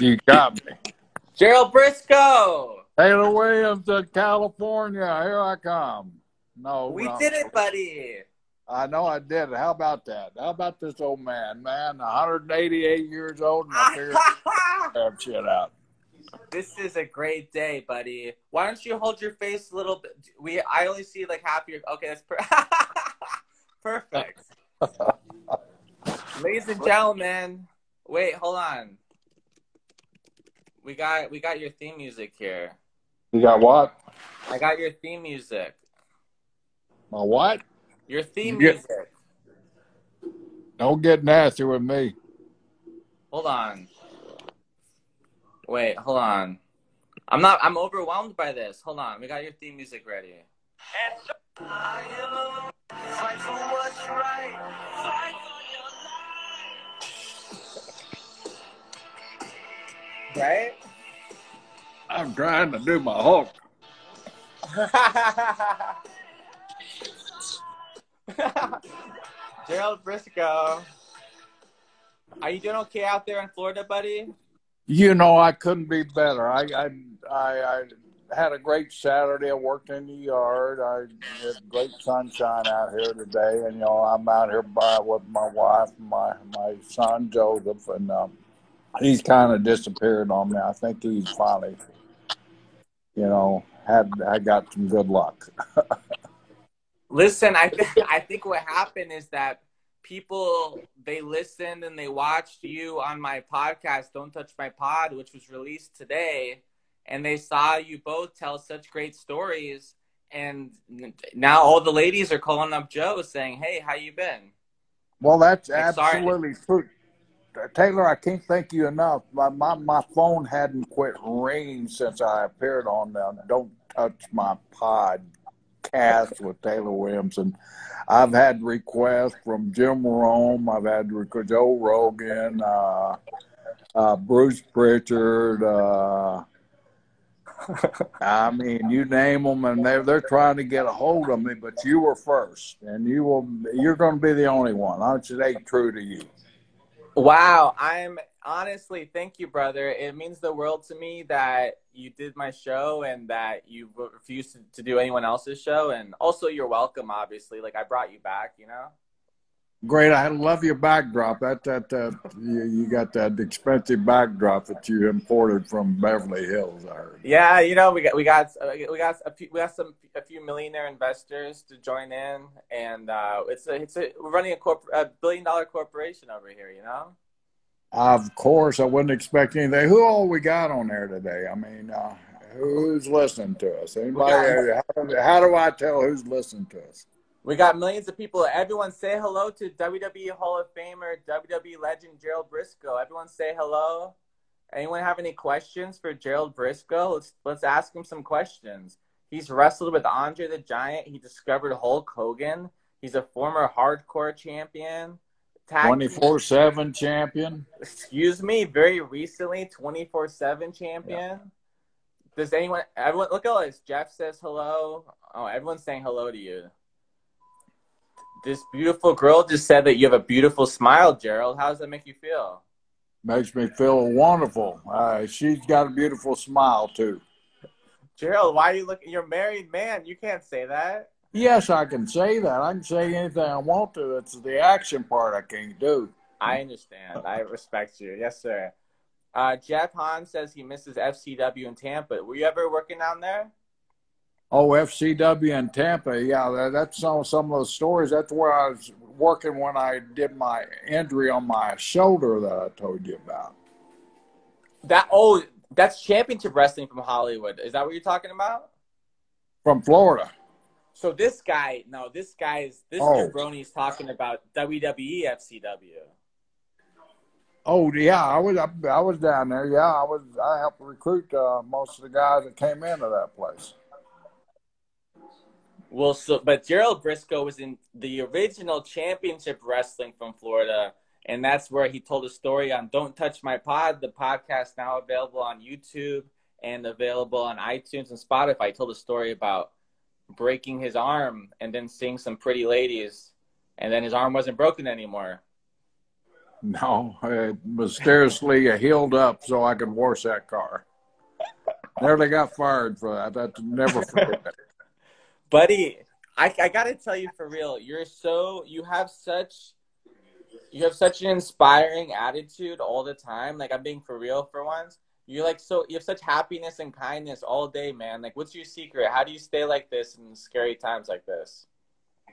You got me. Gerald Brisco. Taylor Williams of California. Here I come. No, We no. did it, buddy. I know I did it. How about that? How about this old man, man? 188 years old, and I figured that shit out. this is a great day, buddy. Why don't you hold your face a little bit? We I only see like half your. Okay, that's per- perfect. Ladies and gentlemen, wait, hold on. We got we got your theme music here. You got what? I got your theme music. My what? Your theme You get- music. Don't get nasty with me. Hold on. Wait, hold on. I'm not. I'm overwhelmed by this. Hold on. We got your theme music ready. Right? I'm trying to do my Hulk. Gerald Brisco. Are you doing okay out there in Florida, buddy? You know, I couldn't be better. I, I, I, I had a great Saturday. I worked in the yard. I had great sunshine out here today, and you know, I'm out here by with my wife, and my my son Joseph, and um, he's kind of disappeared on me. I think he's finally, you know, had I got some good luck. Listen, I think I think what happened is that people they listened and they watched you on my podcast, Don't Touch My Pod, which was released today, and they saw you both tell such great stories. And now all the ladies are calling up Joe saying, "Hey, how you been?" Well, that's Like, sorry. absolutely true. Taylor, I can't thank you enough. My, my my phone hadn't quit ringing since I appeared on the Don't Touch My Podcast with Taylor Williamson. I've had requests from Jim Rome. I've had requests Joe Rogan, uh, uh, Bruce Prichard. Uh, I mean, you name them, and they're they're trying to get a hold of me. But you were first, and you will. You're going to be the only one. I should stay true to you. Wow, I'm honestly thank you, brother. It means the world to me that you did my show and that you refused to, do anyone else's show. And also, you're welcome. Obviously, like I brought you back. You know. Great. I love your backdrop. That that uh, you, you got that expensive backdrop that you imported from Beverly Hills. I heard. Yeah, you know, we got we got uh, we got a few, we got some a few millionaire investors to join in, and uh, it's a it's a we're running a corp a billion dollar corporation over here. You know. Of course, I wouldn't expect anything. Who all we got on there today? I mean, uh, who's listening to us? Anybody? got- how, how do I tell who's listening to us? We got millions of people. Everyone say hello to WWE Hall of Famer, WWE legend Gerald Brisco. Everyone say hello. Anyone have any questions for Gerald Brisco? Let's let's ask him some questions. He's wrestled with Andre the Giant. He discovered Hulk Hogan. He's a former hardcore champion. Twenty four seven champion. Excuse me, very recently 24/7 champion. Does anyone everyone look at this? Jeff says hello. Oh, everyone's saying hello to you. This beautiful girl just said that you have a beautiful smile, Gerald. How does that make you feel? Makes me feel wonderful. Uh, she's got a beautiful smile too. Gerald, why are you looking? You're a married man. You can't say that. Yes, I can say that. I can say anything I want to. It's the action part I can't do. I understand. I respect you. Yes, sir. Uh, Jeff Hahn says he misses FCW in Tampa. Were you ever working down there? Oh, FCW in Tampa. Yeah, that, that's some, some of those stories. That's where I was working when I did my injury on my shoulder that I told you about. That oh, that's championship wrestling from Hollywood. Is that what you're talking about? From Florida. So this guy, no, this guy is this Oh. is talking about WWE FCW. Oh, yeah, I was I, I was down there. Yeah, I was. I helped recruit uh, most of the guys that came into that place. Well, so but Gerald Brisco was in the original championship wrestling from Florida, and that's where he told a story on "Don't Touch My Pod." The podcast now available on YouTube and available on iTunes and Spotify. He told a story about breaking his arm and then seeing some pretty ladies, and then his arm wasn't broken anymore. No, it mysteriously healed up so I could wash that car. Nearly got fired for that. That's never forget. Buddy, I, I gotta tell you for real, you're so you have such you have such an inspiring attitude all the time. Like I'm being for real for once. You're like so you have such happiness and kindness all day, man. Like what's your secret? How do you stay like this in scary times like this?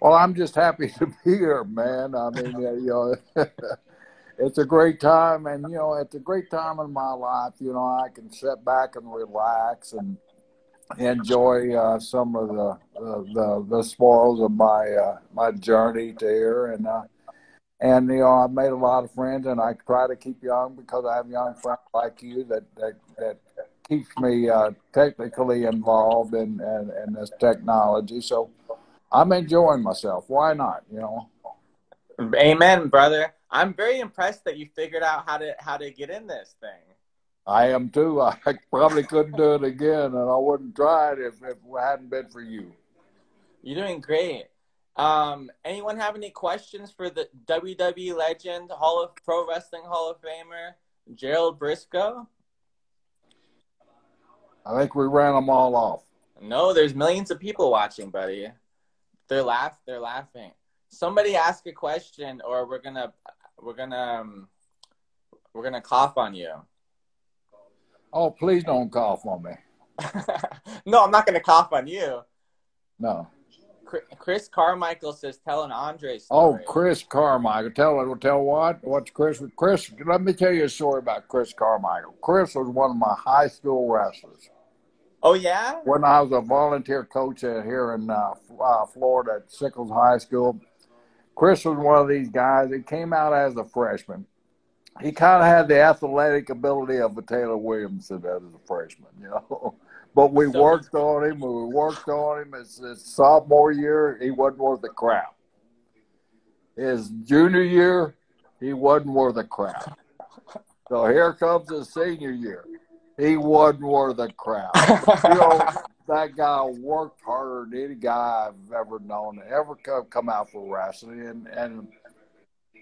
Well, I'm just happy to be here, man. I mean, you know, it's a great time, and you know, it's a great time in my life. You know, I can sit back and relax and enjoy uh, some of the, the the spoils of my uh, my journey there, and uh, and you know, I've made a lot of friends, and I try to keep young because I have young friends like you that that, that keeps me uh, technically involved in, in in this technology. So I'm enjoying myself. Why not? You know. Amen, brother. I'm very impressed that you figured out how to how to get in this thing. I am too. I probably couldn't do it again, and I wouldn't try it if, if it hadn't been for you. You're doing great. Um, anyone have any questions for the WWE legend, Hall of Pro Wrestling Hall of Famer, Gerald Brisco? I think we ran them all off. No, there's millions of people watching, buddy. They're laugh. They're laughing. Somebody ask a question, or we're gonna we're gonna um, we're gonna cough on you. Oh, please don't cough on me. no, I'm not gonna cough on you. No. Chris Carmichael says, "Tell an Andre story." Oh, Chris Carmichael. Tell it. tell what? What's Chris? Chris, let me tell you a story about Chris Carmichael. Chris was one of my high school wrestlers. Oh yeah. When I was a volunteer coach here in uh, uh, Florida at Sickles High School, Chris was one of these guys. He came out as a freshman. He kind of had the athletic ability of a Taylor Williamson as a freshman, you know. But we so worked on him. We worked on him. His, his sophomore year, he wasn't worth a crap. His junior year, he wasn't worth a crap. So here comes his senior year. He wasn't worth a crap. you know, that guy worked harder than any guy I've ever known to ever come, come out for wrestling. And, and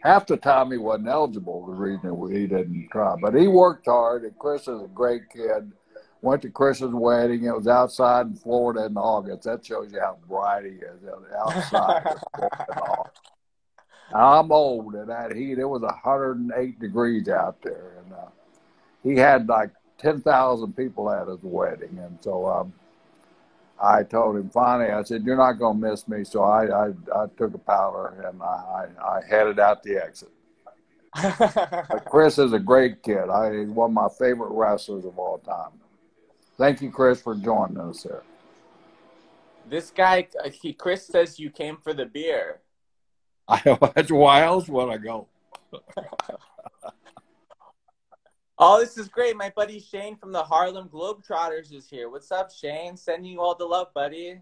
half the time he wasn't eligible, the reason he didn't try. But he worked hard, and Chris is a great kid. Went to Chris's wedding. It was outside in Florida in August. That shows you how bright he is outside. I'm old, and that heat, it was 108 degrees out there. And uh, he had like 10,000 people at his wedding. And so um, I told him finally, I said, You're not going to miss me. So I, I, I took a powder and I, I, I headed out the exit. Chris is a great kid. I, he's one of my favorite wrestlers of all time. Thank you, Chris, for joining us here. This guy, uh, he, Chris says you came for the beer. I, that's why else would I go? Oh, this is great. My buddy Shane from the Harlem Globetrotters is here. What's up, Shane? Sending you all the love, buddy.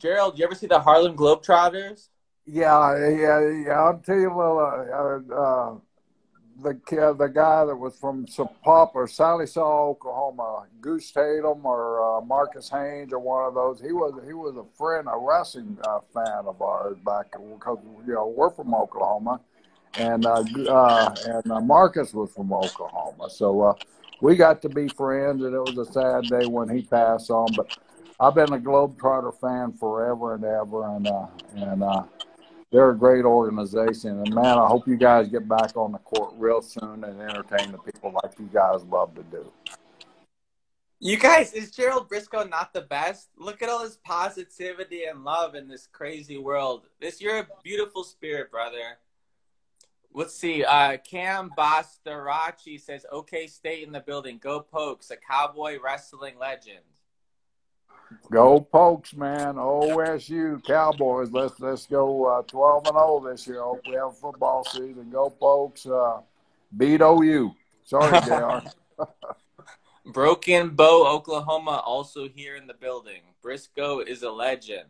Gerald, you ever see the Harlem Globetrotters? Yeah, yeah, yeah. I'll tell you little. Uh, uh, the kid, the guy that was from Sapulpa or Sallisaw, Oklahoma, Goose Tatum or uh, Marcus Haynes or one of those. He was he was a friend, a wrestling uh, fan of ours back because you know we're from Oklahoma and uh, uh, and uh, Marcus was from Oklahoma, so uh, we got to be friends. And it was a sad day when he passed on, but I've been a Globetrotter fan forever and ever, and uh, and uh, they're a great organization. And man, I hope you guys get back on the court real soon and entertain the people like you guys love to do. You guys, is Gerald Brisco not the best? Look at all his positivity and love in this crazy world. This you're a beautiful spirit, brother. Let's see. Uh, Cam Bastarachi says, "OK State in the building. Go Pokes, a cowboy wrestling legend." Go Pokes, man! OSU Cowboys. Let's let's go uh, twelve and zero this year. Hope we have a football season. Go Pokes! Uh, beat OU. Sorry, JR Broken Bow, Oklahoma, also here in the building. Brisco is a legend.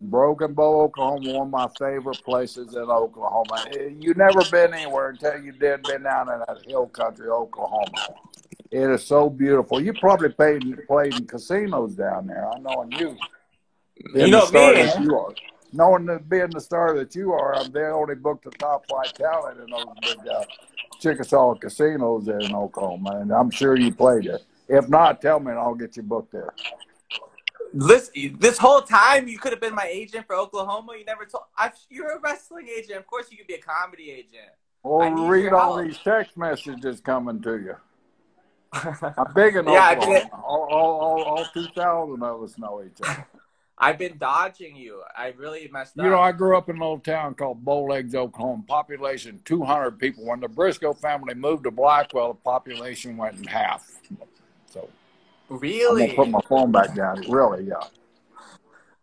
Broken Bow, Oklahoma, one of my favorite places in Oklahoma. You never been anywhere until you did been down in that hill country, Oklahoma. It is so beautiful. You probably played played in casinos down there. I know you. You know me. You are. knowing that being the star that you are, they only booked the top flight talent in those big uh, Chickasaw casinos there in Oklahoma, and I'm sure you played it. If not, tell me and I'll get you booked there. This this whole time you could have been my agent for Oklahoma. You never told. I, you're a wrestling agent. Of course, you could be a comedy agent. Well, read all help. these text messages coming to you. I'm big enough. yeah, been, all, all, all, all 2,000 of us know each other. I've been dodging you. I really messed up. You know, I grew up in an old town called Bowlegs, Oklahoma. Population 200 people. When the Brisco family moved to Blackwell, the population went in half. So, really? I'm put my phone back down. Really, yeah.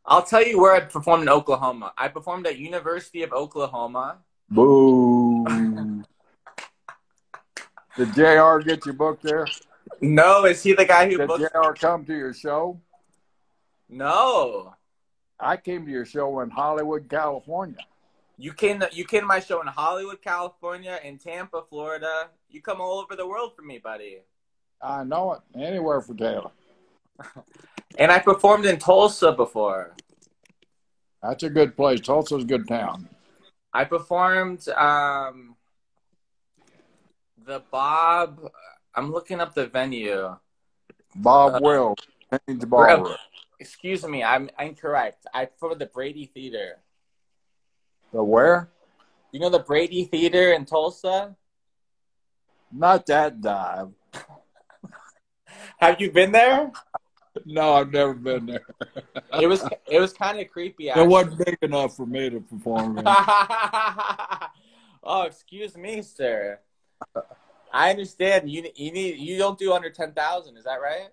I'll tell you where I performed in Oklahoma. I performed at University of Oklahoma. Boo. Did JR get your book there? No, is he the guy who Did booked? JR come to your show? No. I came to your show in Hollywood, California. You came to, you came to my show in Hollywood, California, in Tampa, Florida. You come all over the world for me, buddy. I know it. Anywhere for Taylor. and I performed in Tulsa before. That's a good place. Tulsa's a good town. I performed um, the Bob. I'm looking up the venue. Bob uh, Will. Ballroom. Excuse me, I'm incorrect. I for the Brady Theater. The where? You know the Brady Theater in Tulsa? Not that dive. Have you been there? No, I've never been there. it was it was kind of creepy. Actually. It wasn't big enough for me to perform. oh, excuse me, sir. I understand. You you need you don't do under ten thousand. Is that right?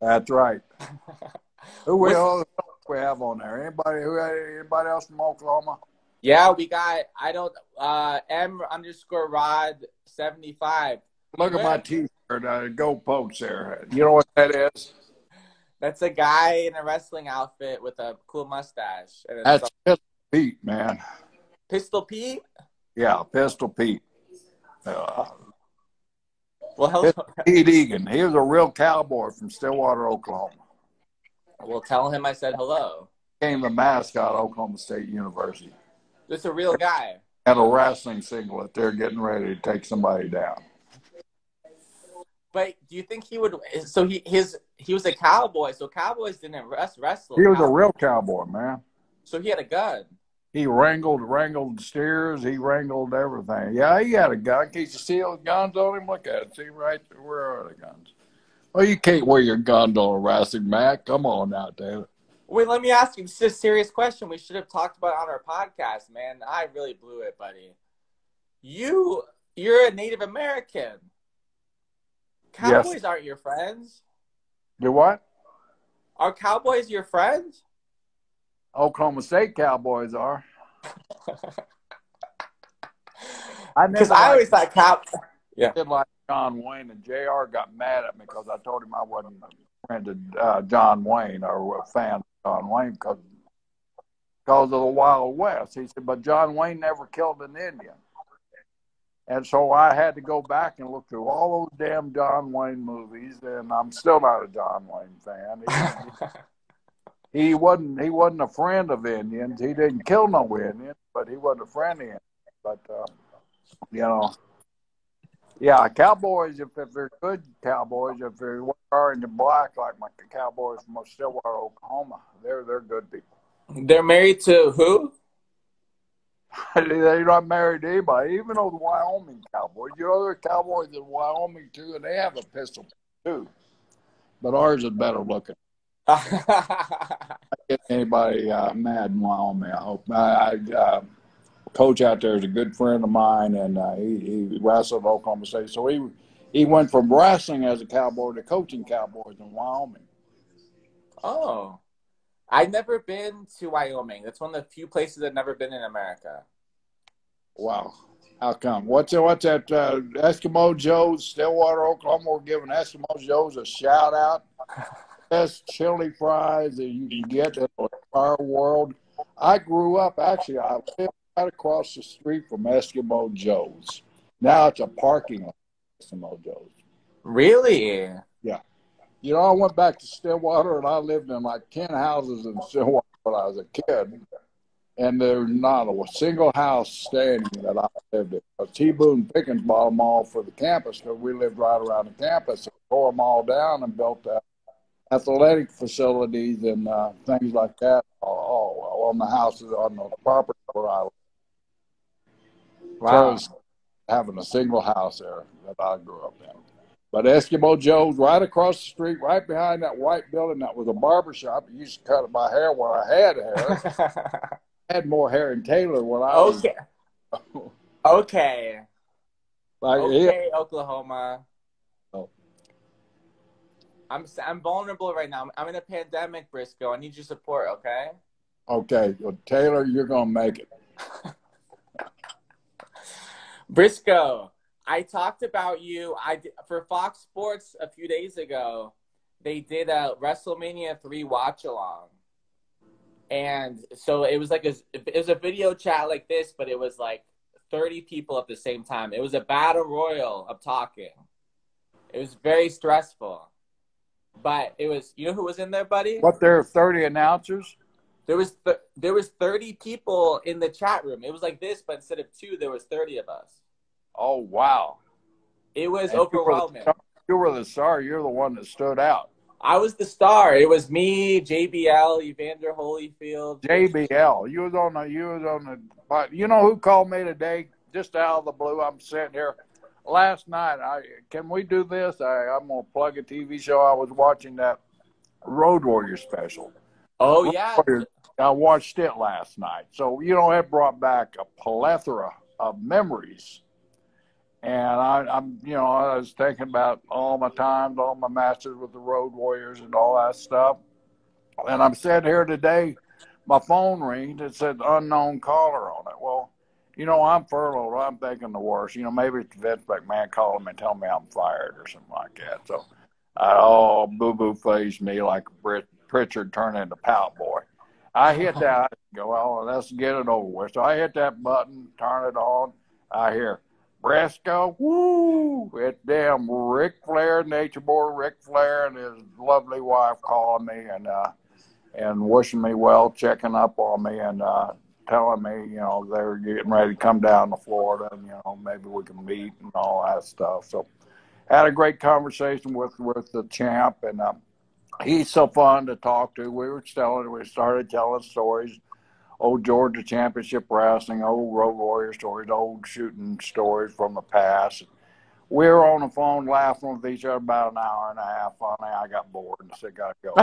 That's right. Who we all we have on there? Anybody who anybody else from Oklahoma? Yeah, we got I don't uh M underscore Rod seventy five. Look at my T-shirt. Uh, go pokes there. You know what that is? That's a guy in a wrestling outfit with a cool mustache. That's Pistol Pete, man. Pistol Pete. Yeah, Pistol Pete. Uh, well, hello. Pete Egan. He was a real cowboy from Stillwater, Oklahoma. Well, tell him I said hello. Became the mascot of Oklahoma State University. Just a real guy. Had a wrestling singlet. They're getting ready to take somebody down. But do you think he would? So he his he was a cowboy. So cowboys didn't wrestle. He was cowboys. a real cowboy, man. So he had a gun. He wrangled wrangled steers. He wrangled everything. Yeah, he had a gun. Can you see the guns on him? Look at it. See right. Where are the guns? Well, you can't wear your gun on a wrestling match. Come on now, Taylor. Wait, let me ask you. This is a serious question. We should have talked about on our podcast, man. I really blew it, buddy. You, you're a Native American. Cowboys yes. aren't your friends. Your what? Are Cowboys your friends? Oklahoma State Cowboys are. I Because I, always thought Cow. Yeah. Did like John Wayne and JR got mad at me because I told him I wasn't a friend of uh, John Wayne or a fan of John Wayne because because of the Wild West. He said, but John Wayne never killed an Indian. And so I had to go back and look through all those damn John Wayne movies, and I'm still not a John Wayne fan. He, he wasn't he wasn't a friend of Indians. He didn't kill no Indians, but he wasn't a friend of Indians. But uh, you know, yeah, Cowboys. If, if they're good Cowboys, if they're wearing the black like my Cowboys from Stillwater, Oklahoma, they're they're good people. They're married to who? they're not married to anybody, even though the Wyoming Cowboys. You know, there are Cowboys in Wyoming too, and they have a pistol too. But ours is better looking. I get anybody uh, mad in Wyoming. I hope. I, I uh, coach out there is a good friend of mine, and uh, he, he wrestled Oklahoma State. So he he went from wrestling as a cowboy to coaching cowboys in Wyoming. Oh, I've never been to Wyoming. That's one of the few places I've never been in America. Wow. How come? What's what's that? Uh, Eskimo Joe's, Stillwater, Oklahoma. We're giving Eskimo Joe's a shout out. Best chili fries that you can get in the entire world. I grew up actually. I lived right across the street from Eskimo Joe's. Now it's a parking lot. Eskimo Joe's. Really? Yeah. You know, I went back to Stillwater and I lived in like ten houses in Stillwater when I was a kid. and there's not a single house standing that I lived in. T. Boone Pickens bought them all for the campus because we lived right around the campus. And tore them all down and built uh, athletic facilities and uh, things like that all, all on the houses on the property where I live. Wow. So having a single house there that I grew up in. But Eskimo Joe's right across the street, right behind that white building that was a barber shop. I used to cut my hair when I had hair. I had more hair than Taylor when I was. okay. Okay. Like, Okay, Oklahoma. Oh. I'm I'm vulnerable right now. I'm, I'm in a pandemic, Brisco. I need your support, okay? Okay, well, Taylor, you're gonna make it. Brisco, I talked about you. I did, for Fox Sports a few days ago. They did a WrestleMania three watch along, and so it was like a it was a video chat like this, but it was like thirty people at the same time. It was a battle royal of talking. It was very stressful, but it was. You know who was in there, buddy? What there are 30 announcers? There was th- there was thirty people in the chat room. It was like this, but instead of two, there was thirty of us. Oh wow! It was And you were overwhelming. You were the star. You're the one that stood out. I was the star. It was me, JBL, Evander Holyfield. JBL. You was on the. You was on the. But you know who called me today? Just out of the blue. I'm sitting here. Last night, I can we do this? I, I'm gonna plug a TV show. I was watching that Road Warrior special. Oh yeah, Warriors. I watched it last night. So, you know, it brought back a plethora of memories. And I, I'm, you know, I was thinking about all my times, all my matches with the Road Warriors and all that stuff. And I'm sitting here today, my phone rings. It said unknown caller on it. Well, you know, I'm furloughed. I'm thinking the worst. You know, maybe it's the Vince McMahon calling me and telling me I'm fired or something like that. So, I, oh, boo boo faced me like Brit, Prichard turned into Pout Boy. I hit that. I go, well, let's get it over with. So I hit that button, turn it on. I hear Brisco, woo! It's damn Ric Flair, Nature Boy Ric Flair, and his lovely wife calling me and uh, and wishing me well, checking up on me, and uh, telling me, you know, they're getting ready to come down to Florida, and you know, maybe we can meet and all that stuff. So, had a great conversation with with the champ, and uh, he's so fun to talk to. We were telling, we started telling stories, old Georgia Championship wrestling, old Road Warrior stories, old shooting stories from the past. We were on the phone laughing with each other about an hour and a half. Finally, I got bored and said, "Gotta go."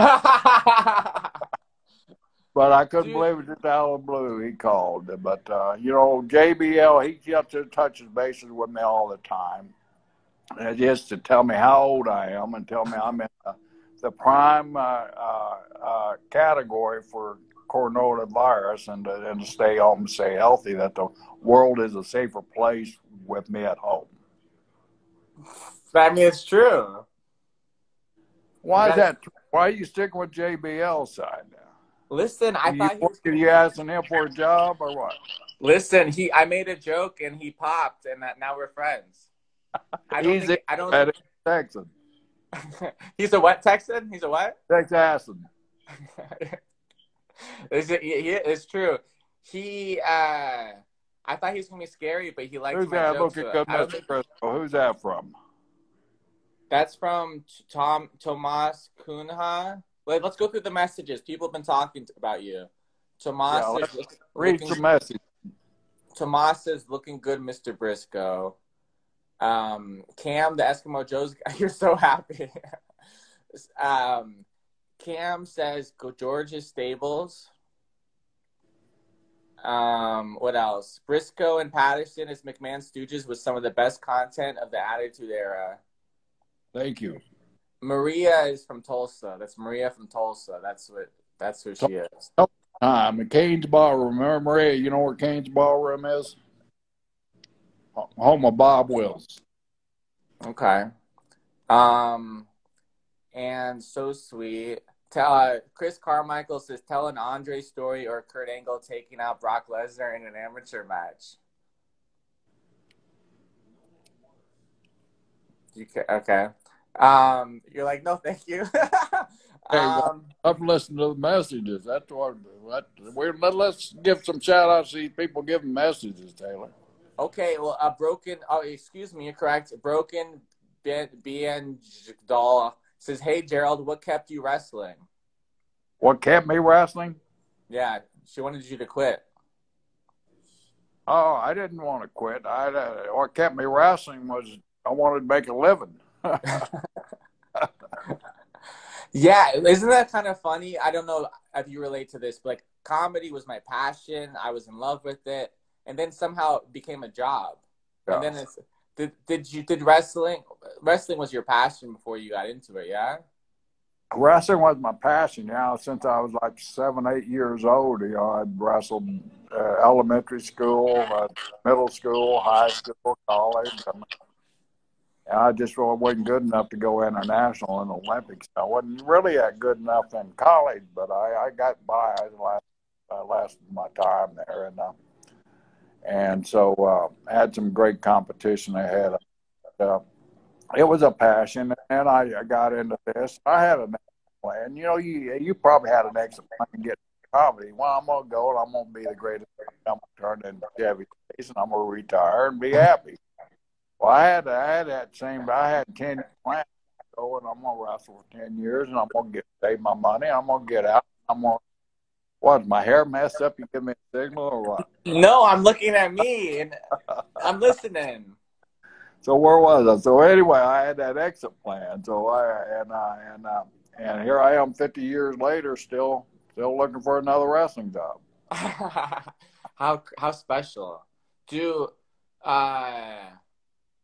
But I couldn't Dude. believe it just out of the blue he called. But uh, you know, JBL, he gets to touches bases with me all the time. And just to tell me how old I am and tell me I'm in the, the prime uh, uh, uh, category for coronavirus and to, and to stay home and stay healthy. That the world is a safer place with me at home. I mean, it's true. Why is that? Why are you sticking with JBL side now? Listen, I you, thought he was. you asking him for a job or what? Listen, he. I made a joke and he popped, and that, now we're friends. I don't. He's Think, I don't. At Texan, he's a what Texan? He's a what? Texasan. Is it, he, he- it's true. He. uh I thought he was gonna be scary, but he liked Who's my that? jokes. Look at so good Mr. Who's that from? That's from Tom Tomas Kunha. Wait, let's go through the messages. People have been talking about you. Tomas Yeah, is let's look- Read looking, some message. Tomas is looking good, Mr. Brisco. Um, Cam, the Eskimo Joe's, you're so happy. um, Cam says, "Go George's Stables." Um, what else? Brisco and Patterson as McMahon Stooges was some of the best content of the Attitude Era. Thank you. Maria is from Tulsa. That's Maria from Tulsa. That's what. That's who she is. I'm in Cain's Ballroom. Remember, Maria, you know where Cain's Ballroom is? Home of Bob Wills. Okay. Um, and so sweet. Tell uh, Chris Carmichael says, "Tell an Andre story or Kurt Angle taking out Brock Lesnar in an amateur match." You ca- okay? Um, you're like, no, thank you. Um, I've listening to the messages. That's what, what we're, let, us give some shout outs to these people giving messages, Taylor. okay, well, a broken. Oh, excuse me, you're correct. Broken BN doll says, "Hey Gerald, what kept you wrestling?" What kept me wrestling? Yeah, she wanted you to quit. Oh, I didn't want to quit. I uh, what kept me wrestling was I wanted to make a living. yeah, isn't that kind of funny? I don't know if you relate to this, but like comedy was my passion. I was in love with it, and then somehow it became a job. Yeah. And then it's did did you did wrestling? Wrestling was your passion before you got into it, yeah. Wrestling was my passion. You know, since I was like seven, eight years old, you know, I'd wrestled uh, elementary school, uh, middle school, high school, college. I, mean, I just really wasn't good enough to go international in the Olympics. I wasn't really that good enough in college, but I, I got by last uh, last my time there, and uh, and so uh, had some great competition ahead. Uh, it was a passion, and I, got into this. I had an plan. You know, you you probably had an exit plan to get comedy. Well, I'm gonna go and I'm gonna be the greatest. I'm gonna turn into Chevy Chase, and I'm gonna retire and be happy. Well, I had I had that same. I had ten plans to go, and I'm gonna wrestle for ten years, and I'm gonna get save my money. I'm gonna get out. I'm gonna. What? My hair messed up? You give me a signal or what? No, I'm looking at me and I'm listening. So where was I? So anyway, I had that exit plan. So I and I and uh, and here I am, 50 years later, still still looking for another wrestling job. how how special? Do uh,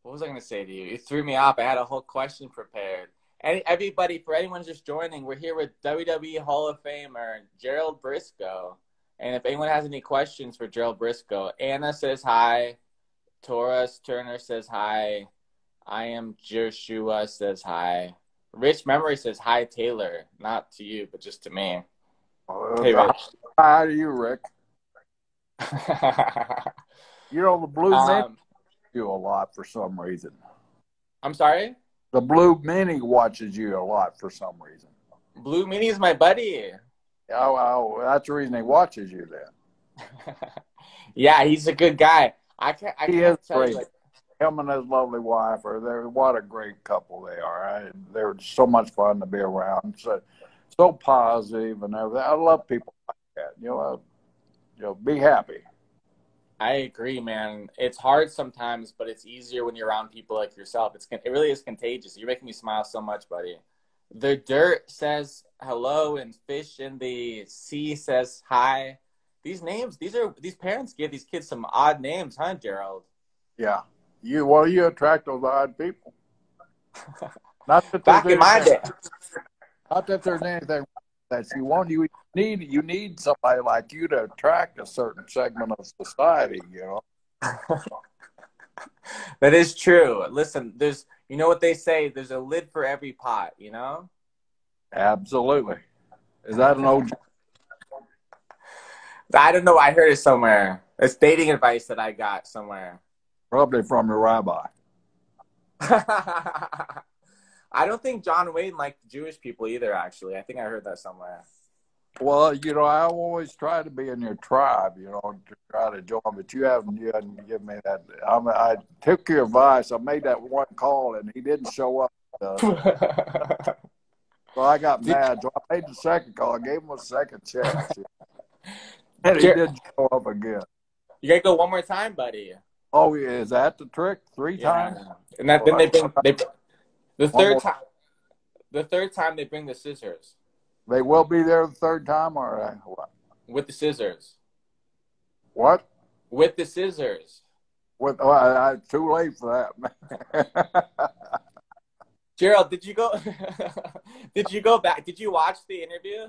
what was I going to say to you? You threw me off. I had a whole question prepared. Any, everybody, for anyone just joining, we're here with WWE Hall of Famer Gerald Brisco. And if anyone has any questions for Gerald Brisco, Anna says hi. Taurus Turner says hi. I am Joshua says hi. Rich Memory says hi, Taylor. Not to you, but just to me. Hey, Rich. Hi to you, Rick. you know, the Blue um, Mini you a lot for some reason. I'm sorry? The Blue Mini watches you a lot for some reason. Blue Mini is my buddy. Oh, well, that's the reason he watches you then. yeah, he's a good guy. I can't. I he can't is great. You, Him and his lovely wife are there. What a great couple they are. I, they're so much fun to be around. So, so positive and everything. I love people like that. You know, uh, you know, be happy. I agree, man. It's hard sometimes, but it's easier when you're around people like yourself. It's it really is contagious. You're making me smile so much, buddy. The dirt says hello, and fish in the sea says hi these names, these are these parents give these kids some odd names, huh, Gerald? Yeah. You well, you attract those odd people. Not that back in my day. Not that there's anything that you want. You need you need somebody like you to attract a certain segment of society. You know. that is true. Listen, there's you know what they say. There's a lid for every pot. You know. Absolutely. Is that an old I don't know. I heard it somewhere. It's dating advice that I got somewhere. Probably from your rabbi. I don't think John Wayne liked Jewish people either. Actually, I think I heard that somewhere. Well, you know, I always try to be in your tribe, you know, to try to join, but you haven't, you haven't given me that. I, mean, I took your advice. I made that one call, and he didn't show up. Uh, so I got mad. So I made the second call. I gave him a second chance. And he didn't show up again. You gotta go one more time, buddy. Oh, yeah. Is that the trick? Three yeah. times? And that, then they bring they, the third time. The third time they bring the scissors. They will be there the third time, or uh, what? With the scissors. What? With the scissors. With oh, I, I, too late for that. Gerald, did you go? did you go back? Did you watch the interview?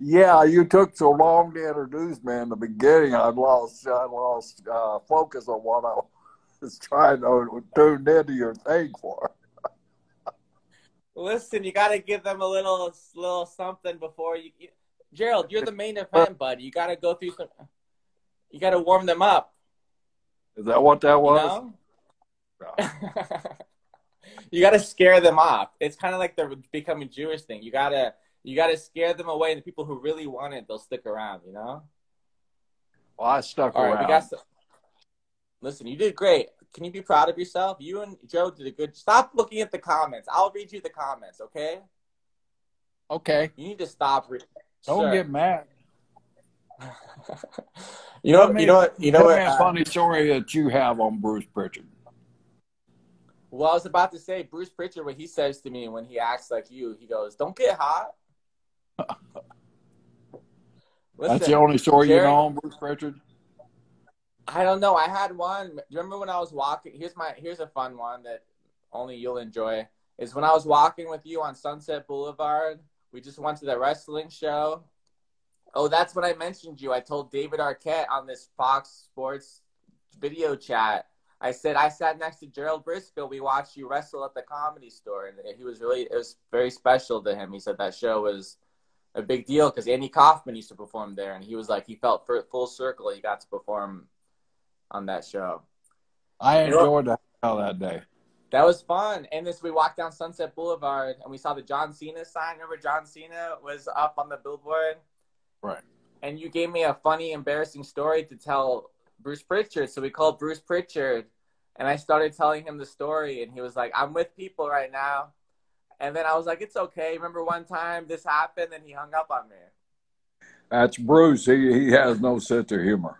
Yeah, you took so long to introduce me in the beginning. I lost, I lost uh, focus on what I was trying to tune into your thing for. Listen, you got to give them a little, little something before you. Gerald, you're the main event, buddy. You got to go through some. You got to warm them up. Is that what that was? You know? you got to scare them off. It's kind of like the becoming Jewish thing. You gotta you gotta scare them away, and the people who really want it, they'll stick around. You know. Well, I stuck All around. right, we got. Some... Listen, you did great. Can you be proud of yourself? You and Joe did a good. Stop looking at the comments. I'll read you the comments, okay? okay. You need to stop. Re- Don't Sir. get mad. you know. Me- you know what? You know what? uh, funny story that you have on Bruce Prichard. Well, I was about to say, Bruce Prichard, what he says to me when he acts like you, he goes, "Don't get hot." That's the only story you know on Bruce Prichard. I don't know. I had one. Do you remember when I was walking? Here's my. Here's a fun one that only you'll enjoy. Is when I was walking with you on Sunset Boulevard. We just went to the wrestling show. Oh, that's when I mentioned you. I told David Arquette on this Fox Sports video chat. I said I sat next to Gerald Brisco. We watched you wrestle at the comedy store, and he was really. It was very special to him. He said that show was a big deal because Andy Kaufman used to perform there, and he was like he felt full circle. He got to perform on that show. I enjoyed the hell that day. That was fun. And this, we walked down Sunset Boulevard and we saw the John Cena sign. Remember, John Cena was up on the billboard. Right. And you gave me a funny, embarrassing story to tell Bruce Prichard. So we called Bruce Prichard, and I started telling him the story. And he was like, "I'm with people right now." And then I was like, "It's okay." Remember one time this happened, and he hung up on me. That's Bruce. He he has no sense of humor.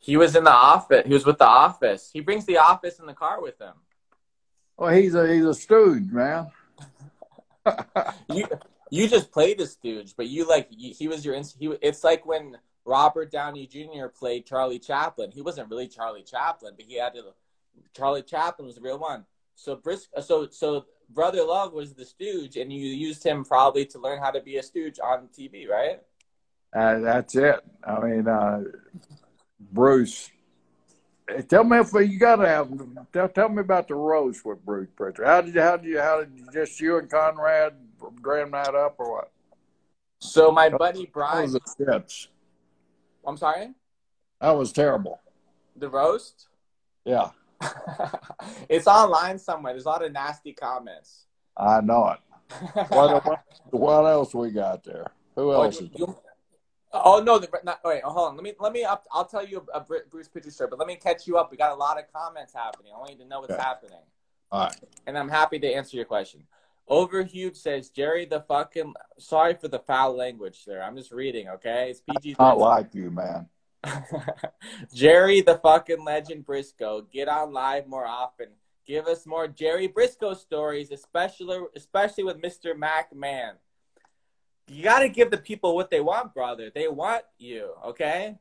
He was in the office. He was with the office. He brings the office in the car with him. Well, he's a he's a stooge, man. you you just played the stooge, but you like you, he was your ins- he. It's like when Robert Downey Jr. played Charlie Chaplin. He wasn't really Charlie Chaplin, but he had to. Charlie Chaplin was the real one. So Brisk, so so Brother Love was the stooge, and you used him probably to learn how to be a stooge on TV, right? Uh, that's it. I mean, uh, Bruce. eh, Tell me if you got to have. Tell, tell me about the roast with Bruce Prichard. How did you? How did you? How did you? Just you and Conrad dram that up, or what? So my buddy Brian, the shits. I'm sorry, That was terrible. the roast. Yeah, it's online somewhere. There's a lot of nasty comments. I know it. What, what, what else we got there? Who Oh, else? you- is you- oh, no, the, not, wait, hold on. Let me let me up. I'll tell you a, Bru- Bruce Prichard story, but let me catch you up. We got a lot of comments happening. I want you to know what's Okay. happening, All right. and I'm happy to answer your question. Overhuge says Jerry the fucking. Sorry for the foul language there. I'm just reading. Okay, it's PG. Not like you, man. Jerry the fucking legend Brisco, get on live more often. Give us more Jerry Brisco stories, especially especially with Mr. McMahon. You got to give the people what they want, brother. They want you, okay?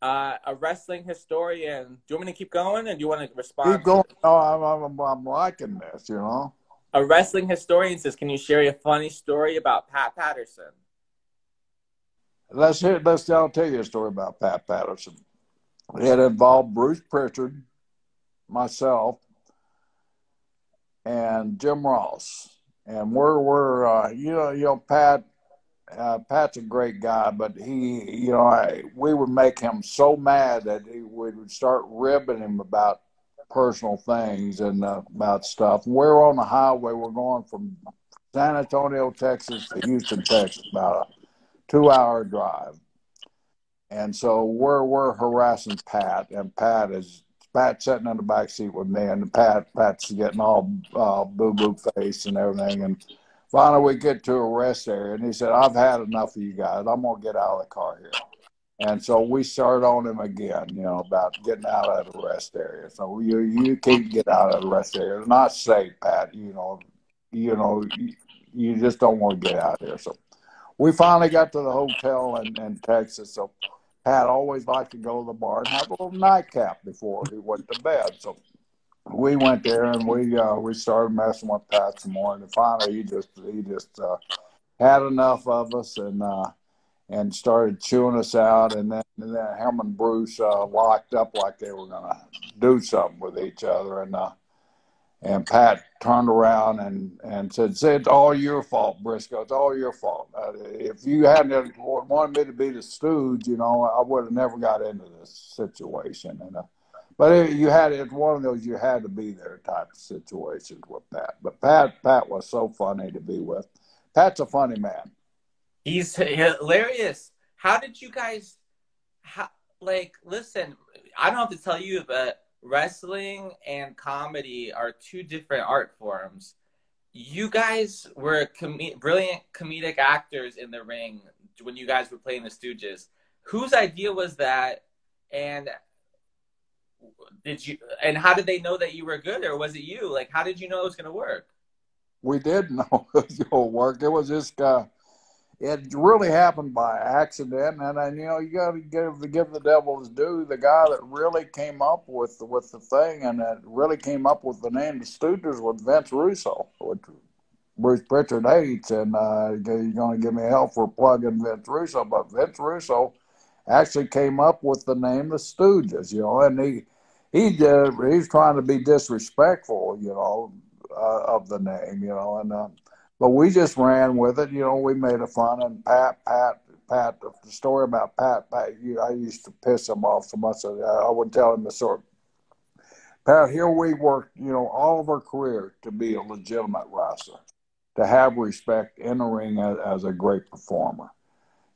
Uh, a wrestling historian. Do you want me to keep going, and do you want to respond? Keep going. No, I'm, I'm, I'm liking this. You know. A wrestling historian says, "Can you share a funny story about Pat Patterson?" Let's hear. Let's. I'll tell you a story about Pat Patterson. It involved Bruce Prichard, myself, and Jim Ross, and we're we're uh, you know you know Pat. Uh, Pat's a great guy, but he you know I, we would make him so mad that he we would start ribbing him about personal things and uh, about stuff. We're on the highway. We're going from San Antonio, Texas, to Houston, Texas, about a two-hour drive. And so we're we're harassing Pat, and Pat is Pat sitting in the back seat with me, and Pat Pat's getting all uh, boo boo face and everything. And finally, we get to a rest area, and he said, "I've had enough of you guys. I'm gonna get out of the car here." And so we start on him again, you know, about getting out of the rest area. So you you can't get out of the rest area. It's not safe, Pat. You know, you know, you, you just don't want to get out there. So we finally got to the hotel in, in Texas. So Pat always liked to go to the bar and have a little nightcap before he went to bed. So we went there and we uh, we started messing with Pat some more. And finally, he just he just uh, had enough of us and uh, and started chewing us out. And then and then him and Bruce uh, locked up like they were gonna do something with each other. And uh, and Pat turned around and, and said, "Say it's all your fault, Brisco. It's all your fault. Uh, if you hadn't wanted me to be the stooge, you know, I would have never got into this situation." And but you had it's one of those you had to be there type of situations with Pat. But Pat Pat was so funny to be with. Pat's a funny man. He's hilarious. How did you guys? How, like, listen, I don't have to tell you, but wrestling and comedy are two different art forms. You guys were com- brilliant comedic actors in the ring when you guys were playing the Stooges. Whose idea was that? And did you? And how did they know that you were good, or was it you? Like, how did you know it was going to work? We did know it to work. It was just. Uh it really happened by accident, and then you know you got to give give the devil his due. The guy that really came up with with the thing and that really came up with the name the Stooges was Vince Russo, which Bruce Prichard hates, and uh, you're going to give me hell for plugging Vince Russo, but Vince Russo actually came up with the name the Stooges, you know, and he he did, he's trying to be disrespectful, you know, uh, of the name, you know, and. Uh, but we just ran with it. You know, we made a fun. And Pat, Pat, Pat, the story about Pat, Pat you, I used to piss him off so much that I would tell him the story. Pat, here we worked, you know, all of our career to be a legitimate wrestler, to have respect in the ring as, as a great performer.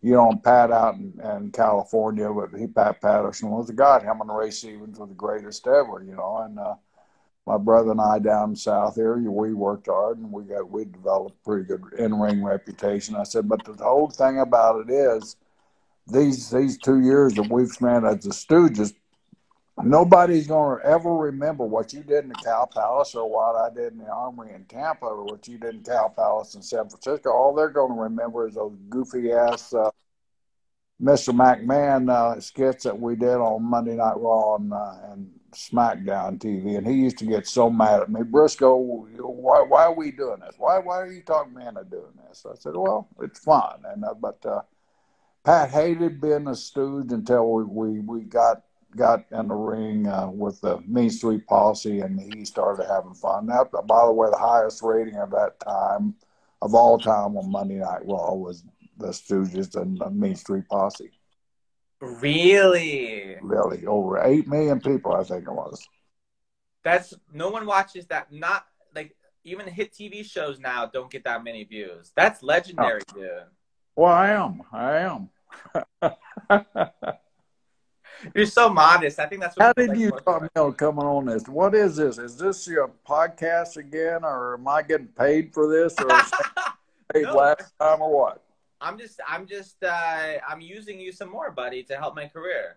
You know, Pat out in, in California, but he, Pat Patterson was a god. Him and Ray Stevens were the greatest ever, you know, and, uh, my brother and I down south area, we worked hard and we got we developed pretty good in ring reputation. I said, but the whole thing about it is these these two years that we've spent as the Stooges, nobody's going to ever remember what you did in the Cow Palace or what I did in the Armory in Tampa or what you did in Cow Palace in San Francisco. All they're going to remember is those goofy ass uh, Mr. McMahon uh, skits that we did on Monday Night Raw and, uh, and SmackDown TV, and he used to get so mad at me. Brisco, why why are we doing this? Why why are you talking me into doing this? I said, well, it's fun, and uh, but uh, Pat hated being a stooge until we we, we got got in the ring uh, with the Mean Street Posse, and he started having fun. That, by the way, the highest rating of that time of all time on Monday Night Raw was the Stooges and the Mean Street Posse. Really? Really, over eight million people, I think it was. That's no one watches that. Not like even hit TV shows now don't get that many views. That's legendary, oh. dude. Well, I am. I am. You're so modest. I think that's what. How did you talk me coming on this? What is this? Is this your podcast again, or am I getting paid for this, or paid no. last time, or what? I'm just, I'm just, uh, I'm using you some more, buddy, to help my career.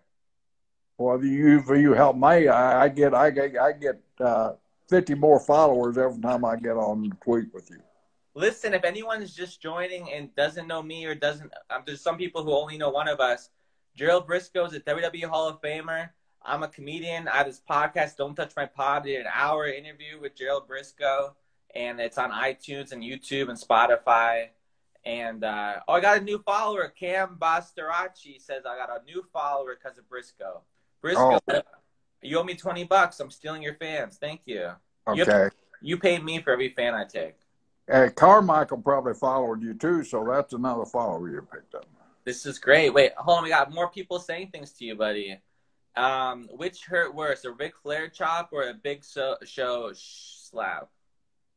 Well, you, for you help me, I, I get, I get, I get uh, 50 more followers every time I get on the tweet with you. Listen, if anyone's just joining and doesn't know me or doesn't, um, there's some people who only know one of us. Gerald Brisco is a WWE Hall of Famer. I'm a comedian. I have this podcast, Don't Touch My Pod. I did an hour interview with Gerald Brisco, and it's on iTunes and YouTube and Spotify. And uh, oh, I got a new follower. Cam Bastarachi says I got a new follower because of Brisco. Brisco, oh. you owe me twenty bucks. I'm stealing your fans. Thank you. Okay. You, you paid me for every fan I take. Hey, Carmichael probably followed you too, so that's another follower you picked up. This is great. Wait, hold on. We got more people saying things to you, buddy. Um, which hurt worse, a Ric Flair chop or a Big so- Show slap?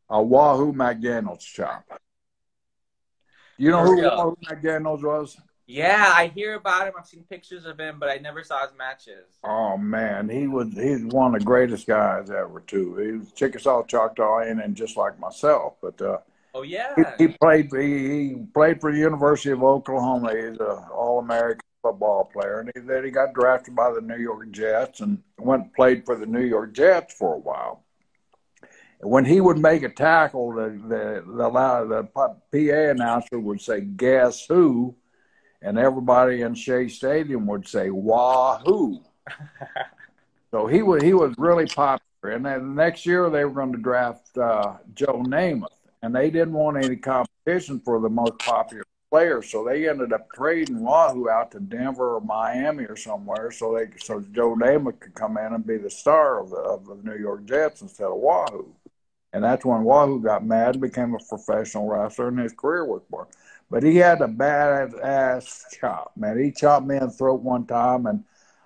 A Wahoo McDaniels chop. You know who Wahoo McDaniels was? Yeah, I hear about him. I've seen pictures of him, but I never saw his matches. Oh man, he was he's one of the greatest guys ever too. He was Chickasaw Choctawian and just like myself. But uh, oh yeah, he, he played he, he, played for the University of Oklahoma. He's an All American football player, and he, then he got drafted by the New York Jets and went and played for the New York Jets for a while when he would make a tackle, the the the, the PA announcer would say, "Guess who?" and everybody in Shea Stadium would say, "Wahoo!" so he was he was really popular. And then the next year they were going to draft uh, Joe Namath, and they didn't want any competition for the most popular player, so they ended up trading Wahoo out to Denver or Miami or somewhere, so they so Joe Namath could come in and be the star of the, of the New York Jets instead of Wahoo. And that's when Wahoo got mad and became a professional wrestler, and his career was born. But he had a bad ass chop, man. He chopped me in the throat one time, and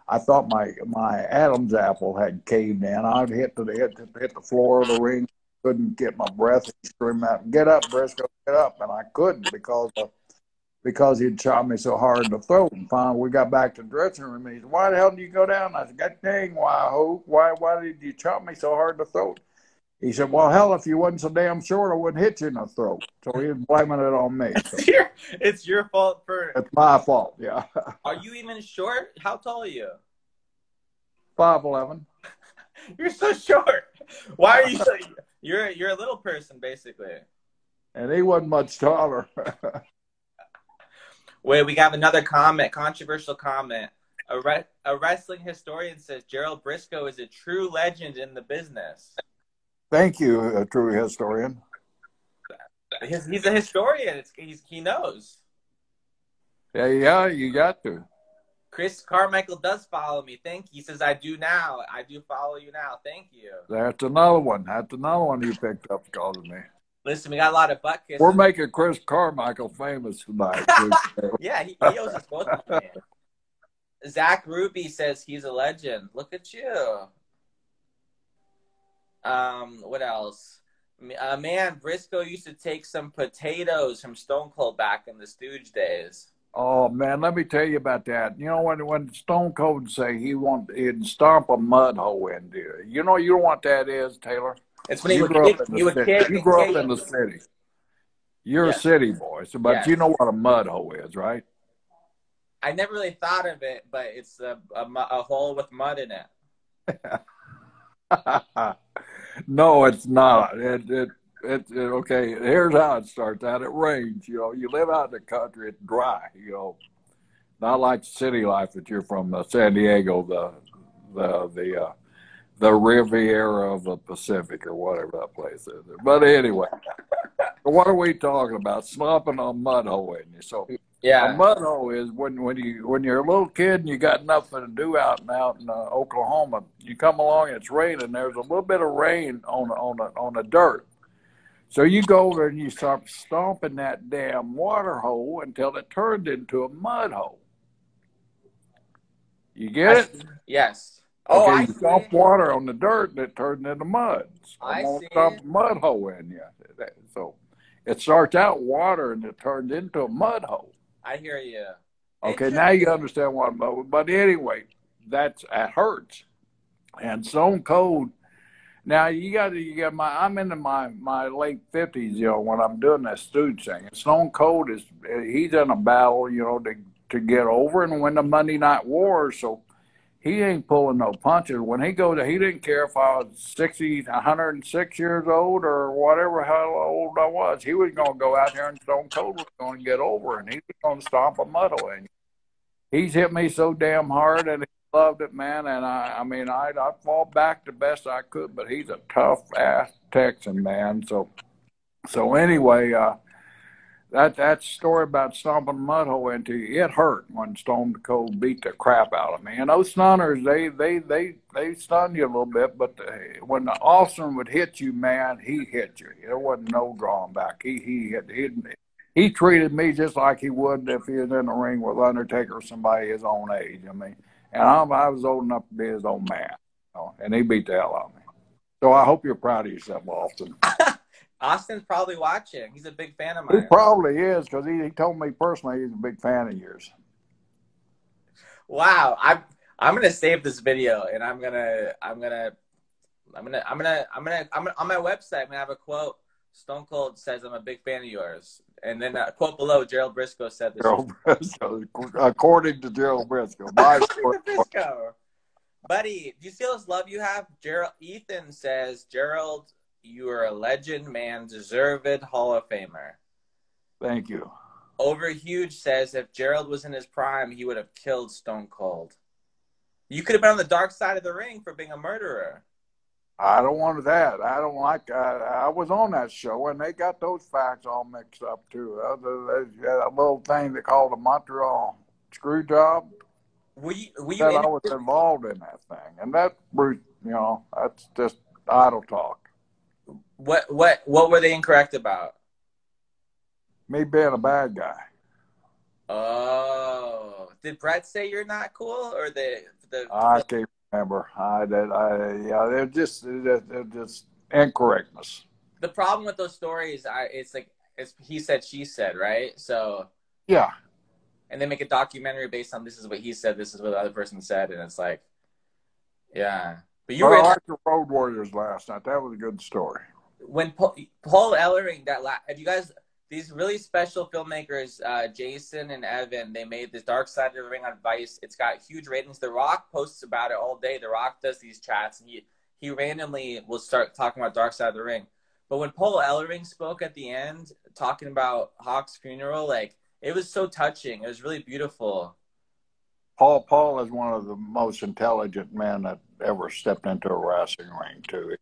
I thought my my Adam's apple had caved in. I'd hit the hit, hit the floor of the ring, couldn't get my breath, and scream out, "Get up, Brisco, get up!" And I couldn't because of, because he'd shot me so hard in the throat. And finally, we got back to the dressing room. And he said, "Why the hell did you go down?" I said, "God dang, why, ho? Why, why did you chop me so hard in the throat?" He said, "Well, hell, if you wasn't so damn short, I wouldn't hit you in the throat." So he was blaming it on me. So It's your, it's your fault for. it's my fault. Yeah, Are you even short? How tall are you? five eleven. You're so short. Why are you so? You're you're a little person basically. and he wasn't much taller. Wait, we got another comment, controversial comment. A, re- a wrestling historian says Gerald Brisco is a true legend in the business. Thank you, a true historian. He's, he's a historian. It's, he's, he knows. Yeah, yeah, you got to. Chris Carmichael does follow me. Thank you. He says, I do now. I do follow you now. Thank you. That's another one. That's another one you picked up calling me. Listen, we got a lot of butt kisses. We're making Chris Carmichael famous tonight. yeah, he, he owes us both money. Zach Ruby says he's a legend. Look at you. Um, what else? Uh, man, Brisco used to take some potatoes from Stone Cold back in the Stooge days. Oh man, let me tell you about that. You know when when Stone Cold say he want he'd stomp a mud hole into you. You know you know what that is, Taylor. It's when he you would grew kick, up in the city. you grew up in the city. You're a city boy, so, but you know what a mud hole is, right? I never really thought of it, but it's a, a, a hole with mud in it. no, it's not. It, it, it, it, okay, here's how it starts out. It rains, you know. You live out in the country, it's dry, you know. Not like the city life that you're from uh, San Diego, the the the uh, the Riviera of the Pacific or whatever that place is. But anyway, what are we talking about? Stomping on mud hole in you. So a Yeah. mud hole is when when you when you're a little kid and you got nothing to do out and out in uh, Oklahoma. You come along and it's raining. There's a little bit of rain on on on the dirt. So you go over and you start stomping that damn water hole until it turned into a mud hole. You get it? Yes. Oh, okay, I you stomp water on the dirt and it turned into mud. So I I'm gonna see. stomp a mud hole in you. So it starts out water and it turns into a mud hole. I hear you. Okay, now you understand what I'm about. But anyway, that's that hurts. And Stone Cold. Now you got to you got my. I'm into my my late fifties, you know, when I'm doing that stooge thing. Stone Cold is he's in a battle, you know, to to get over and win the Monday Night War. So he ain't pulling no punches. When he goes, he didn't care if I was 60, 106 years old or whatever how old I was. He was going to go out there and Stone Cold was going to get over and he was going to stomp a muddle in. He's hit me so damn hard and loved it, man. And I, I mean, I, I fought back the best I could, but he's a tough ass Texan, man. So, so anyway, uh, that that story about stomping mud hole into you, it hurt when Stone Cold beat the crap out of me. And those stunners, they they they they stun you a little bit, but the, when the Austin would hit you, man, he hit you. There wasn't no drawing back. He he hit he he treated me just like he would if he was in the ring with Undertaker or somebody his own age. I mean, and I'm, I was old enough to be his old man, you know, and he beat the hell out of me. So I hope you're proud of yourself, Austin. Austin's probably watching. He's a big fan of mine. He probably is because he, he told me personally he's a big fan of yours. Wow. I'm I'm gonna save this video and I'm gonna I'm gonna I'm gonna I'm gonna I'm gonna I'm gonna on my website I'm gonna have a quote. Stone Cold says I'm a big fan of yours. And then a quote below, Gerald Brisco said this. Gerald Brisco, according to Gerald Brisco. My According to Brisco. Buddy, do you see this love you have? Gerald Ethan says, Gerald, you are a legend, man, deserved Hall of Famer. Thank you. Over Huge says if Gerald was in his prime, he would have killed Stone Cold. You could have been on the dark side of the ring for being a murderer. I don't want that. I don't like. I, I was on that show, and they got those facts all mixed up too. A little thing they called the Montreal screw job. We we? That I was involved in that thing, and that, you know, that's just idle talk. what? What? What were they incorrect about? Me being a bad guy. Oh, did Bret say you're not cool or the the? I can't remember. I that I yeah. They're just they're, they're just incorrectness. The problem with those stories, I it's like it's he said she said right. So Yeah. and they make a documentary based on this is what he said, this is what the other person said, and it's like, yeah. But you Well, were I liked the Road Warriors last night. That was a good story. when Paul, Paul Ellering that la- have you guys these really special filmmakers uh, Jason and Evan they made this Dark Side of the Ring on Vice. It's got huge ratings. The Rock posts about it all day. The Rock does these chats and he he randomly will start talking about Dark Side of the Ring. But when Paul Ellering spoke at the end talking about Hawk's funeral like it was so touching. It was really beautiful. Paul Paul is one of the most intelligent men that ever stepped into a wrestling ring. Too,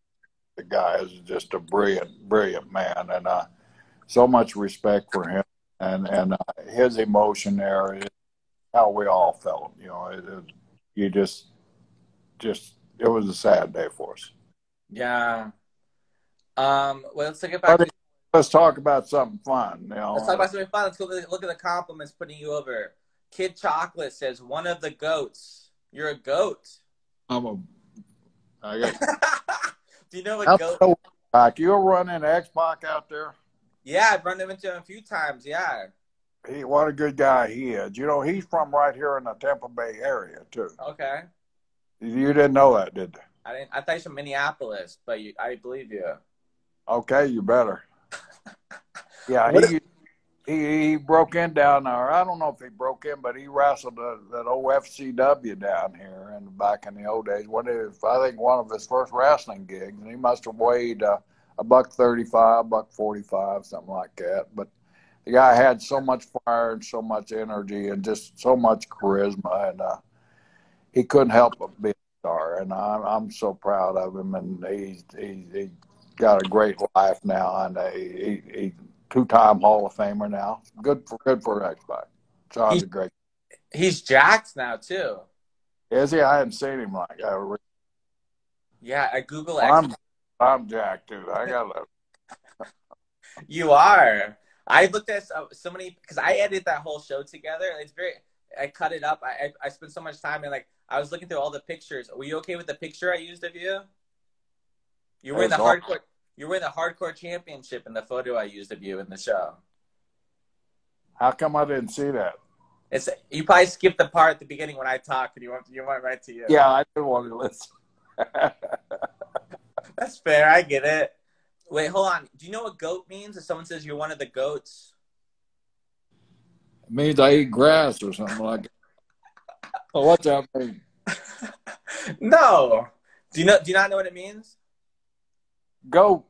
the guy is just a brilliant, brilliant man, and uh, so much respect for him and and uh, his emotion there is how we all felt. You know, it, it, you just just it was a sad day for us. yeah um well let's take it back But let's talk about something fun. You know, Let's talk about something fun. Let's go look at the compliments putting you over. Kid Chocolate says, one of the goats. You're a goat. I'm a. I got. Do you know what goat? so back. You'll run into X Pac out there. Yeah, I've run into him a few times. Yeah. He, what a good guy he is. You know, he's from right here in the Tampa Bay area too. Okay. You didn't know that, did you? I didn't. I thought he's from Minneapolis, but you, I believe you. Okay, you better. Yeah, he, he he broke in down there. I don't know if he broke in, but he wrestled a, that old FCW down here and back in the old days. What if I think one of his first wrestling gigs, and he must have weighed uh, a buck thirty-five, buck forty-five, something like that. But the guy had so much fire and so much energy and just so much charisma, and uh, he couldn't help but be a star. And I'm I'm so proud of him, and he's he's he got a great life now, and uh, he, he, he two-time Hall of Famer now. Good for good for Pac. John's a great. He's jacked now too. Is he? I haven't seen him like that. Yeah, I Google. I'm I'm Jack dude. I got to. You are. I looked at so, so many because I edited that whole show together. It's very. I cut it up. I, I I spent so much time and like I was looking through all the pictures. Were you okay with the picture I used of you? You were in the was hardcore. You were in the hardcore championship in the photo I used of you in the show. How come I didn't see that? It's you probably skipped the part at the beginning when I talked and you went you went right to you. Yeah, I didn't want to listen. That's fair. I get it. Wait, hold on. Do you know what goat means? If someone says you're one of the goats, it means I eat grass or something like that. Well, what's that mean? no. Do you know? Do you not know what it means? Goat.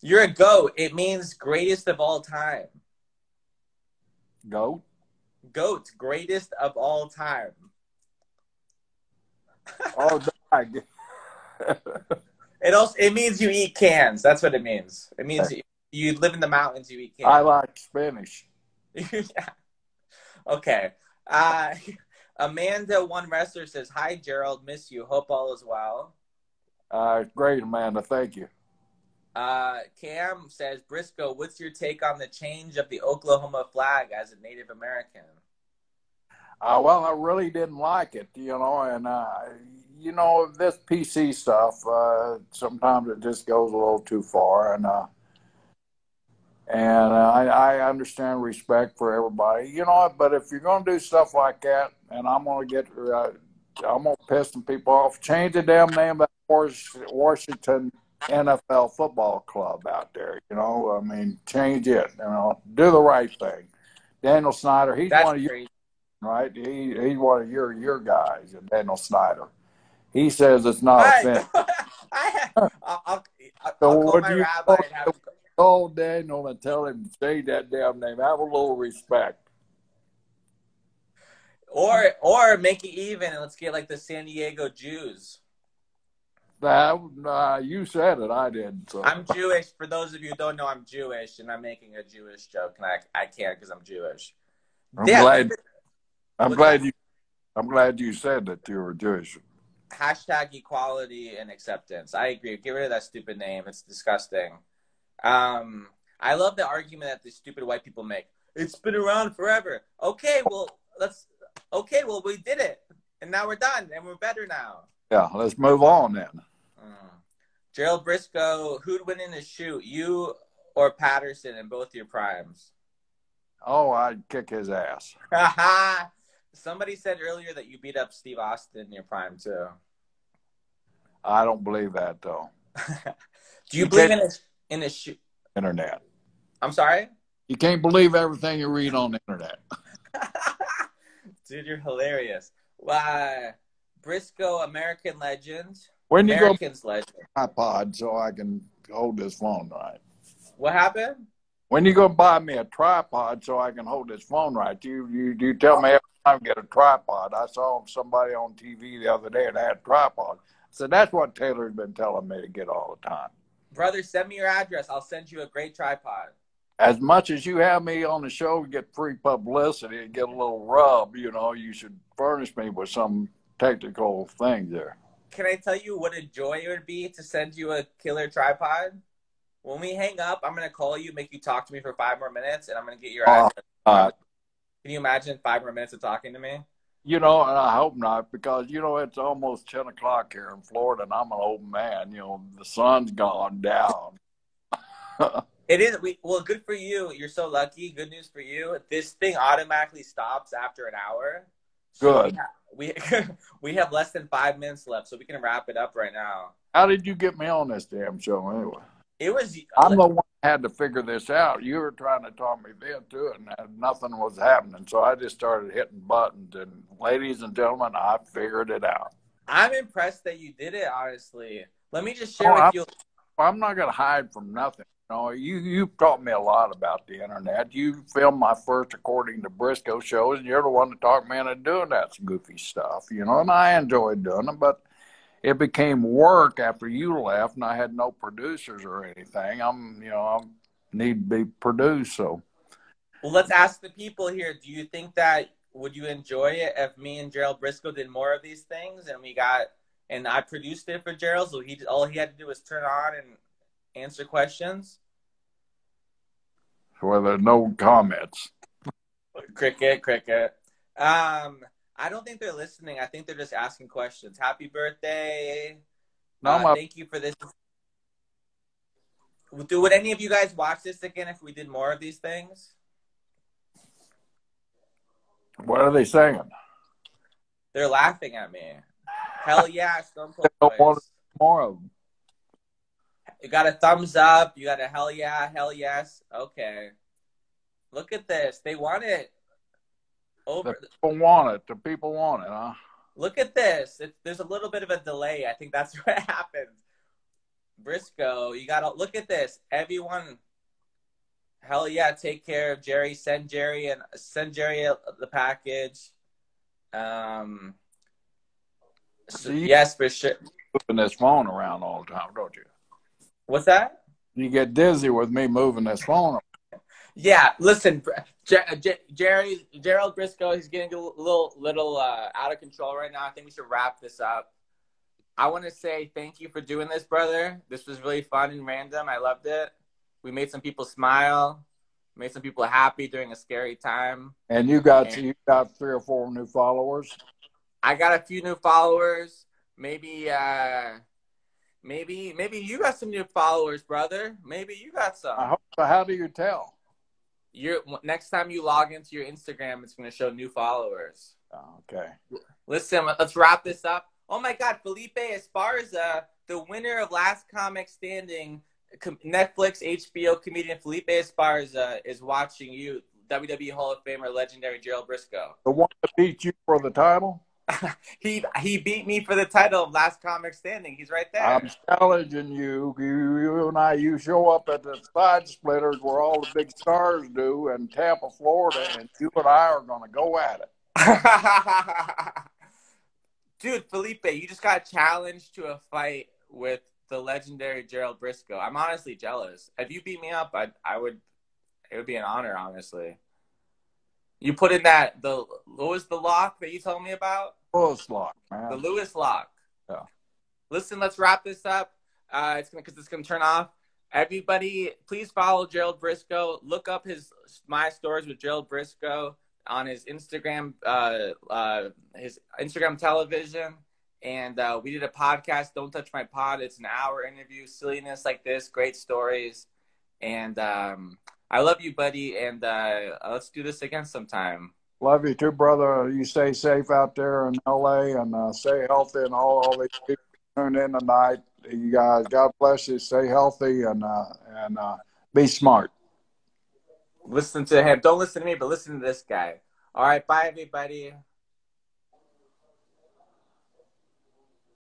You're a goat. It means greatest of all time. Goat. Goat, greatest of all time. Oh, dog. It also it means you eat cans. That's what it means. It means you, you live in the mountains. You eat cans. I like Spanish. yeah. Okay. Uh, Amanda, one wrestler says, "Hi, Gerald. Miss you. Hope all is well." Uh, great, Amanda. Thank you. Uh, Cam says, Brisco, what's your take on the change of the Oklahoma flag as a Native American? Uh, well, I really didn't like it, you know, and uh, you know this PC stuff. Uh, sometimes it just goes a little too far, and uh, and uh, I, I understand respect for everybody, you know. But if you're gonna do stuff like that, and I'm gonna get, uh, I'm gonna piss some people off. Change the damn name of Washington NFL Football Club out there, you know. I mean, change it, you know. Do the right thing. Daniel Snyder, he's That's one of your right? He he's one of your your guys, Daniel Snyder. He says it's not I, offensive. I, I'll, I'll, I'll So call my rabbi and have Call Daniel and tell him to say that damn name. Have a little respect. or or make it even and let's get like the San Diego Jews. That uh, you said it, I didn't. So I'm Jewish. For those of you who don't know, I'm Jewish, and I'm making a Jewish joke, and I I can't because I'm Jewish. I'm Yeah, glad. I'm Look glad you. I'm glad you said that you were Jewish. Hashtag equality and acceptance. I agree. Get rid of that stupid name. It's disgusting. Um, I love the argument that the stupid white people make. It's been around forever. Okay, well, let's. Okay, well, we did it, and now we're done, and we're better now. Yeah, let's move on then. Mm. Gerald Brisco, who'd win in a shoot, you or Patterson in both your primes? Oh, I'd kick his ass. Somebody said earlier that you beat up Steve Austin in your prime too. I don't believe that though. Do you, believe in a in a shoot? Internet. I'm sorry. You can't believe everything you read on the internet. Dude, you're hilarious. Why, Brisco, American legend. When you Americans go legend. iPod so I can hold this phone right. What happened? When you go buy me a tripod so I can hold this phone right, you you you tell me every time get a tripod. I saw somebody on TV the other day that had a tripod. So that's what Taylor's been telling me to get all the time. Brother, send me your address. I'll send you a great tripod. As much as you have me on the show get free publicity and get a little rub, you know, you should furnish me with some technical thing there. Can I tell you what a joy it would be to send you a killer tripod? When we hang up, I'm gonna call you, make you talk to me for five more minutes, and I'm gonna get your Uh, uh, Can you imagine five more minutes of talking to me? you know, and I hope not because you know it's almost ten o'clock here in Florida, and I'm an old man. You know, the sun's gone down. It is. We well, good for you. You're so lucky. Good news for you. This thing automatically stops after an hour. So Good. We have, we, we have less than five minutes left, so we can wrap it up right now. How did you get me on this damn show anyway? It was. I'm uh, the one that had to figure this out. You were trying to talk me into it, and uh, nothing was happening. So I just started hitting buttons. And ladies and gentlemen, I figured it out. I'm impressed that you did it. Honestly, let me just share Oh, with I'm- you. I'm not going to hide from nothing. You know, you you've taught me a lot about the internet. You filmed my first according to Brisco shows, and you're the one that talked me into doing that goofy stuff. You know, and I enjoyed doing it, but it became work after you left, and I had no producers or anything. I'm, you know, I need to be produced. So Well, let's ask the people here. Do you think that would you enjoy it if me and Gerald Brisco did more of these things and we got and I produced it for Gerald, so he all he had to do was turn on and answer questions. well, there's no comments. Cricket, cricket. Um, I don't think they're listening. I think they're just asking questions. Happy birthday! No, Uh, my, thank you for this. Do would any of you guys watch this again if we did more of these things? what are they saying? They're laughing at me. Hell yeah, Stone Cold don't want More of them. You got a thumbs up. You got a hell yeah, hell yes. Okay. Look at this. They want it. Over. The people want it. The people want it, huh? Look at this. It, there's a little bit of a delay. I think that's what happened. Brisco, you got to look at this. Everyone, hell yeah, take care of Jerry. Send Jerry and send Jerry the package. Um, so- See? yes, for sure. Moving this phone around all the time, don't you? What's that? You get dizzy with me moving this phone. Yeah, listen, Jer- Jer- Jerry Gerald Brisco, he's getting a little little uh, out of control right now. I think we should wrap this up. I want to say thank you for doing this, brother. This was really fun and random. I loved it. We made some people smile, made some people happy during a scary time. And you got you got three or four new followers. I got a few new followers. Maybe, uh, maybe, maybe you got some new followers, brother. Maybe you got some. I hope. So how do you tell? You're, next time you log into your Instagram, it's going to show new followers. Oh, okay. Listen, let's wrap this up. Oh my God, Felipe Esparza, the winner of Last Comic Standing, Netflix HBO comedian Felipe Esparza is watching you, WWE Hall of Famer, legendary Gerald Brisco. The one that beat you for the title. He he beat me for the title of Last Comic Standing. He's right there. I'm challenging you. you. You and I. You show up at the side splitters where all the big stars do in Tampa, Florida, and you and I are going to go at it. Dude, Felipe, you just got challenged to a fight with the legendary Gerald Brisco. I'm honestly jealous. If you beat me up, I I would it would be an honor, honestly. You put in that the what was the lock that you told me about? Lewis lock, The man. Lewis lock. Yeah. Listen, let's wrap this up. Uh, it's gonna because it's gonna turn off. Everybody, please follow Gerald Brisco. Look up his my stories with Gerald Brisco. on his Instagram, uh, uh, his Instagram television, and uh, we did a podcast. Don't touch my pod. It's an hour interview, silliness like this, great stories, and um, I love you, buddy. And uh, let's do this again sometime. Love you too, brother. You stay safe out there in LA and uh, stay healthy and all, all these people tune in tonight. You guys, God bless you. Stay healthy and uh, and uh, be smart. Listen to him. Don't listen to me, but listen to this guy. All right. Bye, everybody.